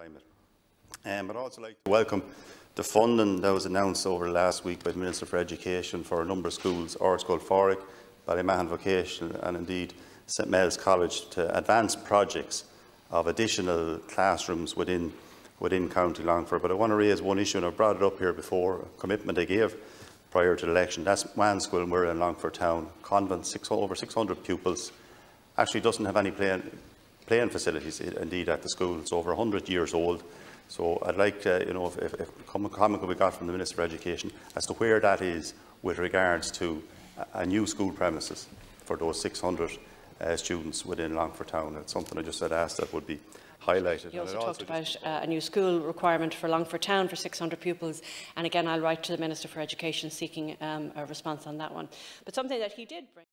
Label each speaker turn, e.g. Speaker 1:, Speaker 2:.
Speaker 1: climate. Um, I'd also like to welcome the funding that was announced over last week by the Minister for Education for a number of schools, Ardscoil Phádraig, Ballymahon Vocational and indeed St Mel's College to advance projects of additional classrooms within, within County Longford. But I want to raise one issue, and I've brought it up here before, a commitment I gave prior to the election. That's Mean Scoil Mhuire in Longford Town, convent, six, over 600 pupils, actually doesn't have any playing, playing facilities indeed at the school. It's over 100 years old. So I'd like to, you know, if, if, if comment could be got from the Minister for Education as to where that is with regards to a, a new school premises for those 600 uh, students within Longford Town. It's something I just had asked that would be highlighted.
Speaker 2: You also talked about uh, a new school requirement for Longford Town for 600 pupils. And again, I'll write to the Minister for Education seeking um, a response on that one. But something that he did bring